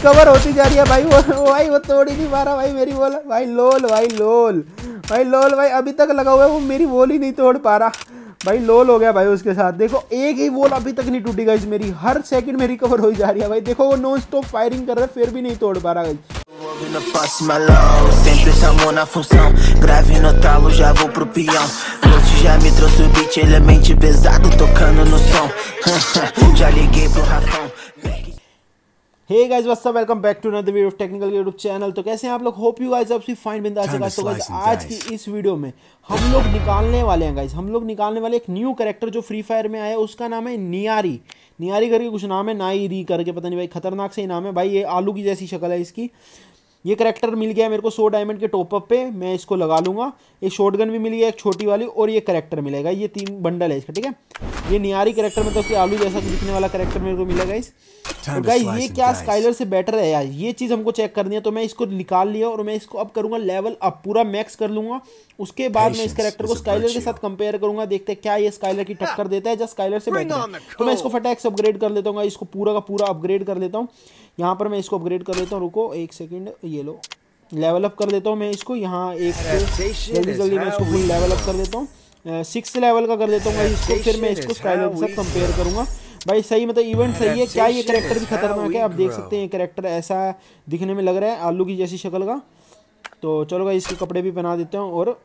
Recover होती जा रही है भाई। वो भाई वो तोड़ ही नहीं पा रहा भाई मेरी वॉल भाई लोल भाई लोल। भाई लोल भाई अभी तक लगा हुआ है वो मेरी वॉल ही नहीं तोड़ पा रहा। भाई लोल हो गया भाई उसके साथ। देखो एक ही वॉल अभी तक नहीं टूटी गाइस मेरी। हर सेकंड में रिकवर हो जा रही है भाई। देखो वो नॉन स्टॉप फायरिंग कर रहा है फिर भी नहीं तोड़ पा रहा talo, já me trouxe o beat, elemente pesado tocando no som. já liguei pro Rafão. Hey guys what's up welcome back to another video of technical YouTube channel तो कैसे हैं आप लोग? होप यू गाइस आपसी fine बिंदा guys तो guys आज की इस वीडियो में हम लोग निकालने वाले हैं गाइस हम लोग निकालने वाले एक न्यू कैरेक्टर जो फ्री फायर में आया है उसका नाम है नियारी नियारी करके कुछ नाम है नाई री करके पता नहीं भाई खतरनाक से ही नाम है। भाई ये आलू की जैसी शक्ल है इसकी। ये करेक्टर मिल गया मेरे को सौ डायमंड के टॉपअप पे मैं इसको लगा लूँगा। एक शॉर्ट गन भी मिल गया एक छोटी वाली और ये करेक्टर मिलेगा। ये तीन बंडल है इसका ठीक है? ये नियारी करेक्टर मतलब कि आलू जैसा दिखने वाला करेक्टर मेरे को मिलेगा इस। और गाइस ये क्या स्काइलर से बेटर है यार? ये चीज़ हमको चेक करनी है तो मैं इसको निकाल लिया और मैं इसको अब करूँगा लेवल अप पूरा मैक्स कर लूँगा। उसके बाद मैं इस करेक्टर को स्काइलर के साथ कंपेयर करूँगा देखते हैं क्या ये स्काइलर की टक्कर देता है या स्काइलर से बेटर है। तो मैं इसको फटैक्स अपग्रेड कर लेता हूँ इसको पूरा का पूरा अपग्रेड कर लेता हूँ। यहाँ पर मैं इसको अपग्रेड कर लेता हूँ रुको एक सेकेंड ये लो। लेवल अप कर देता हूँ मैं इसको। यहाँ एक जल्दी जल्दी मैं इसको फुल लेवल अप कर देता हूँ। सिक्स लेवल का कर देता हूँ इसको। फिर मैं इसको स्काइलर साथ कंपेयर करूँगा। भाई सही मतलब इवेंट सही है। क्या ये करेक्टर भी खतरनाक है? आप देख सकते हैं ये करेक्टर ऐसा दिखने में लग रहा है आलू की जैसी शक्ल का। तो चलो भाई इसके कपड़े भी पहना देते हैं और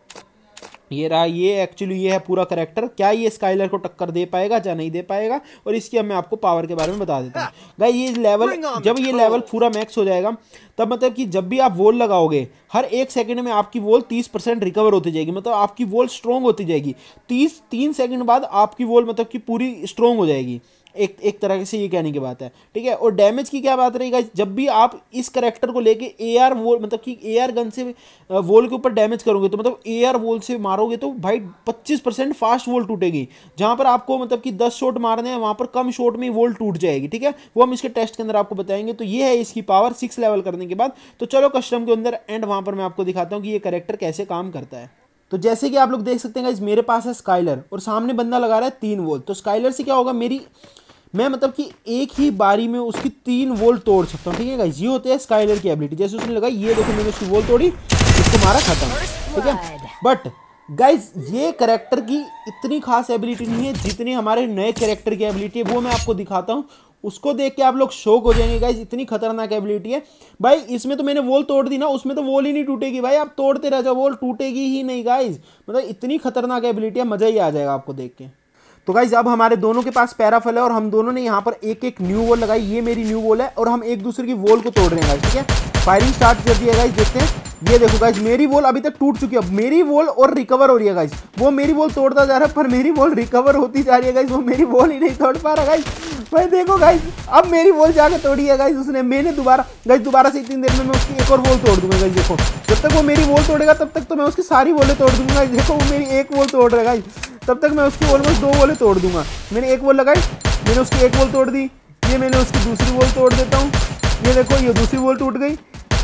ये रहा ये एक्चुअली ये है पूरा करेक्टर क्या ये स्काइलर को टक्कर दे पाएगा या नहीं दे पाएगा? और इसकी अब मैं आपको पावर के बारे में बता देता हूँ। भाई ये लेवल जब ये लेवल पूरा मैक्स हो जाएगा तब मतलब कि जब भी आप वोल लगाओगे हर एक सेकंड में आपकी वोल तीस परसेंट रिकवर होती जाएगी। मतलब आपकी वोल स्ट्रॉन्ग होती जाएगी। तीस तीन सेकंड बाद आपकी वोल मतलब कि पूरी स्ट्रॉन्ग हो जाएगी। एक एक तरह से ये कहने की बात है, ठीक है? और डैमेज की क्या बात रहेगा जब भी आप इस करेक्टर को लेके ए आर वोल मतलब कि ए आर गन से वोल के ऊपर डैमेज करोगे तो मतलब ए आर वोल से मारोगे तो भाई 25 परसेंट फास्ट वोल टूटेगी। जहाँ पर आपको मतलब कि 10 शॉट मारने हैं, वहाँ पर कम शॉट में वोल टूट जाएगी, ठीक है? वो हम इसके टेस्ट के अंदर आपको बताएँगे। तो ये है इसकी पावर सिक्स लेवल करने के बाद। तो चलो कस्टम के अंदर एंड वहाँ पर मैं आपको दिखाता हूँ कि ये करेक्टर कैसे काम करता है। तो जैसे कि आप लोग देख सकते हैं इस मेरे पास है स्काइलर और सामने बंदा लगा रहा है तीन वोल तो स्काइलर से क्या होगा? मेरी मैं मतलब कि एक ही बारी में उसकी तीन वोल्ट तोड़ सकता हूँ, ठीक है गाइस ये होते हैं स्काइलर की एबिलिटी जैसे उसने लगाई ये देखो मैंने उसकी वोल्ट तोड़ी उसको मारा खत्म, ठीक है? बट गाइज़ ये करेक्टर की इतनी खास एबिलिटी नहीं है जितनी हमारे नए करेक्टर की एबिलिटी है, वो मैं आपको दिखाता हूँ। उसको देख के आप लोग शौक हो जाएँगे गाइज़ इतनी खतरनाक एबिलिटी है। भाई, इसमें तो मैंने वोल तोड़ दी ना, उसमें तो वोल ही नहीं टूटेगी भाई, आप तोड़ते रह जाओ वोल टूटेगी ही नहीं गाइज़ मतलब इतनी खतरनाक एबिलिटी है, मज़ा ही आ जाएगा आपको देख के। तो गाइज़ अब हमारे दोनों के पास पैराफल है और हम दोनों ने यहाँ पर एक एक न्यू वॉल लगाई। ये मेरी न्यू वॉल है और हम एक दूसरे की वॉल को तोड़ रहे हैं ठीक है? फायरिंग स्टार्ट कर दिया गाइज़ देखते हैं। ये देखो गाइज़ मेरी वॉल अभी तक टूट चुकी है। मेरी वॉल और रिकवर हो रही है गाइज़ वो मेरी वॉल तोड़ता जा रहा है, पर मेरी वॉल रिकवर होती जा रही है गाइज़ वो मेरी वॉल ही नहीं तोड़ पा रहा गाइज़ भाई देखो गाइज़ अब मेरी वॉल जाकर तोड़ी है गाइज़ उसने। मैंने दोबारा गाइज़ दोबारा से इतनी देर में मैं उसकी एक और वॉल तोड़ दूँगा गाइज़ देखो। जब तक वो मेरी वॉल तोड़ेगा, तब तक तो मैं उसकी सारी वॉलें तोड़ दूँगा देखो, वो मेरी एक वॉल तोड़ रहा है गाइज़ तब तक मैं उसकी ऑलमोस्ट दो वोलें तोड़ दूँगा। मैंने एक वॉल लगाई, मैंने उसकी एक बॉल तोड़ दी, ये मैंने उसकी दूसरी बॉल तोड़ देता हूँ। ये देखो, ये दूसरी बॉल टूट गई।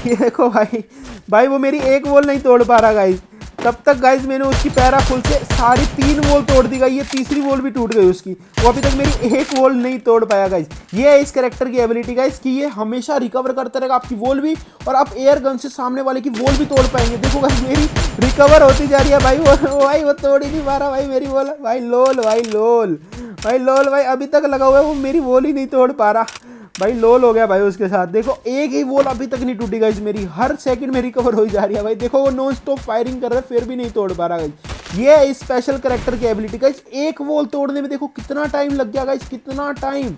ये देखो भाई भाई वो मेरी एक बॉल नहीं तोड़ पा रहा गाइज़ तब तक गाइज़ मैंने उसकी पैरा फुल से सारी तीन वोल तोड़ दी गई, ये तीसरी वोल भी टूट गई उसकी। वो अभी तक मेरी एक वोल नहीं तोड़ पाया गाइज़ ये है इस करेक्टर की एबिलिटी गाइज़ कि ये हमेशा रिकवर करता रहेगा आपकी वोल भी और आप एयर गन से सामने वाले की वोल भी तोड़ पाएँगे। देखो गाइज़ मेरी रिकवर होती जा रही है भाई, वो भाई, वो तोड़ ही नहीं पा रहा भाई मेरी वोल भाई लोल भाई लोल भाई लोल भाई, अभी तक लगा हुआ है, वो मेरी वोल ही नहीं तोड़ पा रहा। भाई, लोल हो गया भाई उसके साथ। देखो, एक ही वोल अभी तक नहीं टूटी गाइज़ मेरी। हर सेकंड में रिकवर हो जा रही है भाई। देखो, वो नॉन स्टॉप फायरिंग कर रहा है, फिर भी नहीं तोड़ पा रहा गाइज़ ये है स्पेशल करेक्टर की एबिलिटी गाइज़ एक वोल तोड़ने में देखो, कितना टाइम लग गया गाइज़ कितना टाइम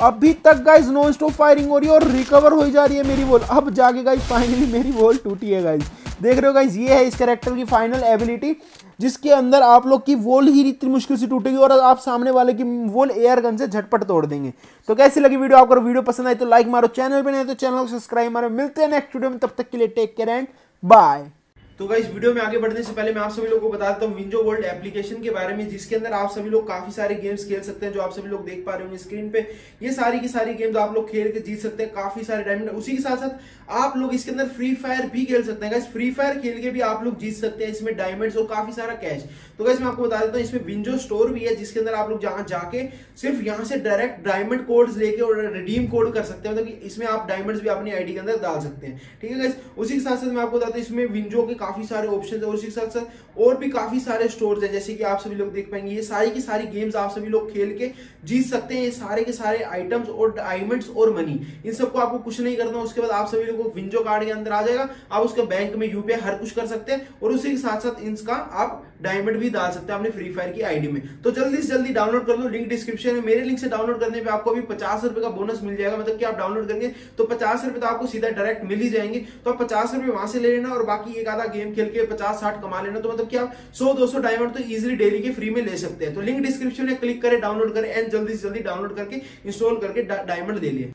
अभी तक गाइज़ नॉन स्टॉप फायरिंग हो रही है और रिकवर हो जा रही है मेरी वोल अब जाके गाइज़ फाइनली मेरी वोल टूटी है गाइज़ देख रहे हो गाइज़ ये है इस करेक्टर की फाइनल एबिलिटी जिसके अंदर आप लोग की वोल ही इतनी मुश्किल से टूटेगी और आप सामने वाले की वोल एयर गन से झटपट तोड़ देंगे। तो कैसी लगी वीडियो? आपको वीडियो पसंद आई तो लाइक मारो, चैनल पर नहीं तो चैनल को सब्सक्राइब मारो। मिलते हैं नेक्स्ट वीडियो में, तब तक के लिए टेक केयर एंड बाय तो गाइस वीडियो में आगे बढ़ने से पहले मैं आप सभी लोगों को बता देता हूँ विंजो वर्ल्ड एप्लीकेशन के बारे में, जिसके अंदर आप सभी लोग काफ़ी सारे गेम्स खेल सकते हैं, जो आप सभी लोग देख पा रहे होंगे स्क्रीन पे। ये सारी की सारी गेम्स आप लोग खेल के जीत सकते हैं, काफ़ी सारे डायमंड उसी के साथ साथ आप लोग इसके अंदर फ्री फायर भी खेल सकते हैं। फ्री फायर खेल के भी आप लोग जीत सकते हैं, इसमें डायमंड्स और काफ़ी सारा कैश तो गाइस मैं आपको बता देता हूँ, इसमें विंजो स्टोर भी है, जिसके अंदर आप लोग जहाँ जाके सिर्फ़ यहाँ से डायरेक्ट डायमंड कोड्स लेके और रिडीम कोड कर सकते हैं। मतलब इसमें आप डायमंड्स भी अपनी आईडी के अंदर डाल सकते हैं। ठीक है उसी के साथ साथ मैं आपको बताता हूँ, इसमें विंजो के काफ़ी सारे ऑप्शन और उसी के साथ साथ और भी काफ़ी सारे स्टोर्स हैं। जैसे कि आप सभी लोग देख पाएँगे, ये सारी की सारी गेम्स आप सभी लोग खेल के जीत सकते हैं। ये सारे के सारे आइटम्स और डायमंड्स और मनी इन सबको आपको कुछ नहीं करना। उसके बाद आप सभी लोग विंजो कार्ड के अंदर आ जाएगा। आप उसके बैंक में यूपीआई हर कुछ कर सकते हैं और उसी के साथ साथ इनका आप डायमंड भी डाल सकते हैं अपने फ्री फायर की आईडी में। तो जल्दी से जल्दी डाउनलोड कर लो लिंक डिस्क्रिप्शन में, मेरे लिंक से डाउनलोड करने पे आपको अभी पचास रुपए का बोनस मिल जाएगा। मतलब कि आप डाउनलोड करेंगे तो पचास रुपए तो आपको सीधा डायरेक्ट मिल ही जाएँगे। तो आप पचास रुपए वहाँ से ले लेना और बाकी एक आधा गेम खेल के पचास, साठ कमा लेना। तो मतलब कि आप सौ, दो सौ डायमंड तो इजिली डेली के फ्री में ले सकते हैं। तो लिंक डिस्क्रिप्शन में क्लिक करें डाउनलोड करें एंड जल्दी से जल्दी डाउनलोड करके इंस्टॉल करके डायमंड ले लिए।